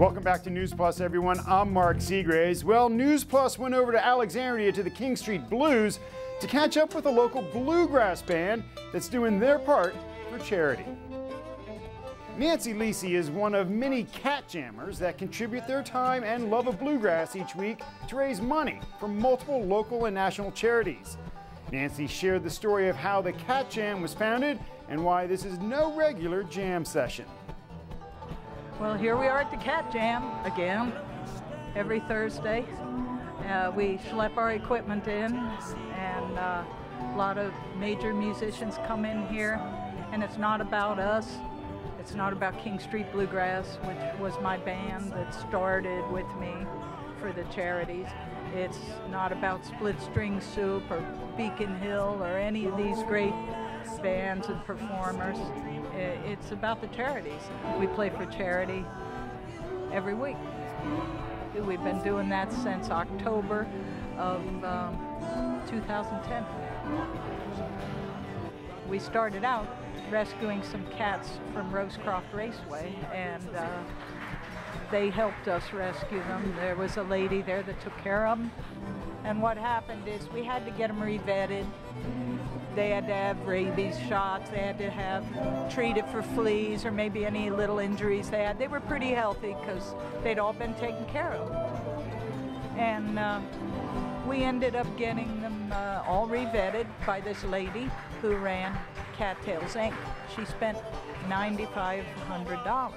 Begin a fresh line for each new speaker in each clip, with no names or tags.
Welcome back to News Plus, everyone. I'm Mark Segraves. Well, News Plus went over to Alexandria to the King Street Blues to catch up with a local bluegrass band that's doing their part for charity. Nancy Lisi is one of many cat jammers that contribute their time and love of bluegrass each week to raise money for multiple local and national charities. Nancy shared the story of how the Cat Jam was founded and why this is no regular jam session.
Well, here we are at the Cat Jam again, every Thursday. Uh, we schlep our equipment in, and uh, a lot of major musicians come in here. And it's not about us. It's not about King Street Bluegrass, which was my band that started with me for the charities. It's not about Split String Soup or Beacon Hill or any of these great bands and performers. It's about the charities. We play for charity every week. We've been doing that since October of um, 2010. We started out rescuing some cats from Rosecroft Raceway and uh, they helped us rescue them. There was a lady there that took care of them. And what happened is we had to get them revetted. They had to have rabies shots. They had to have treated for fleas or maybe any little injuries they had. They were pretty healthy because they'd all been taken care of. And uh, we ended up getting them uh, all revetted by this lady who ran Cattails Inc. She spent $9,500 on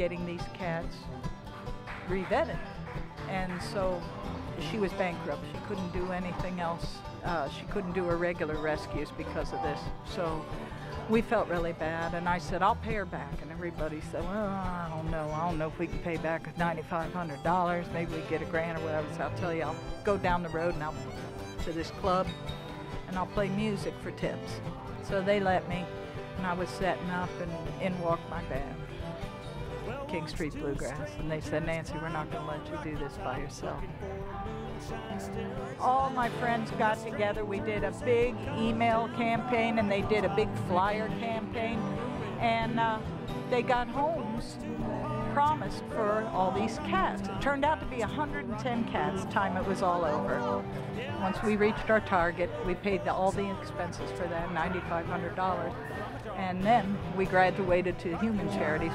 getting these cats revetted. And so she was bankrupt. She couldn't do anything else. Uh, she couldn't do her regular rescues because of this. So we felt really bad, and I said, I'll pay her back. And everybody said, well, I don't know. I don't know if we can pay back $9,500. Maybe we get a grant or whatever. So I'll tell you, I'll go down the road and I'll to this club, and I'll play music for tips. So they let me, and I was setting up, and in walked my band. King Street Bluegrass, and they said, Nancy, we're not going to let you do this by yourself. All my friends got together. We did a big email campaign, and they did a big flyer campaign, and uh, they got homes promised for all these cats. It turned out to be 110 cats time it was all over. Once we reached our target, we paid the, all the expenses for that, $9,500. And then we graduated to human charities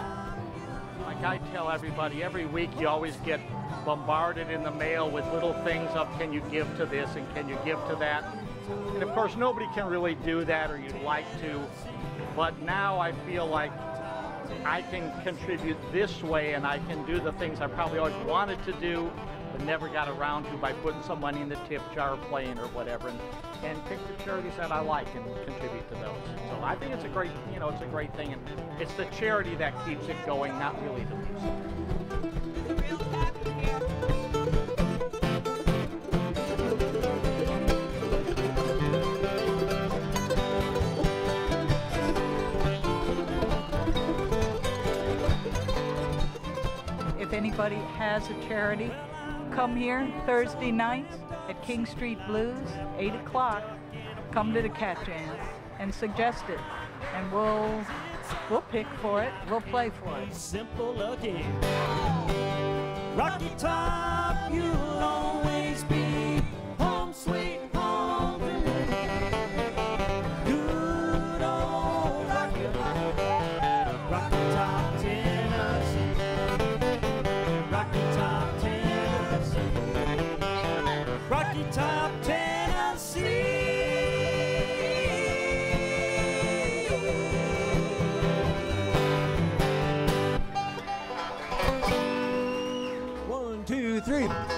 like I tell everybody, every week you always get bombarded in the mail with little things of can you give to this and can you give to that. And of course, nobody can really do that or you'd like to. But now I feel like I can contribute this way and I can do the things I probably always wanted to do but never got around to by putting some money in the tip jar playing or whatever and, and pick the charities that I like and contribute to those. So I think it's a great, you know, it's a great thing and it's the charity that keeps it going, not really the music.
If anybody has a charity come here Thursday nights at King Street Blues, 8 o'clock. Come to the Cat Jam and suggest it, and we'll we'll pick for it. We'll play for it.
Simple again. Rocky Top, you'll always be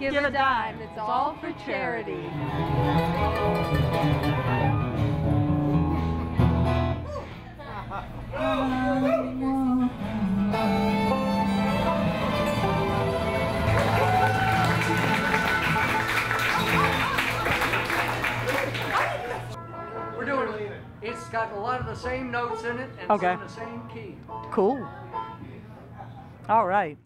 a nickel, give a dime.
It's all for charity.
We're doing it. It's got a lot of the same notes in it and
Okay.
it's in the same key.
Cool. All right.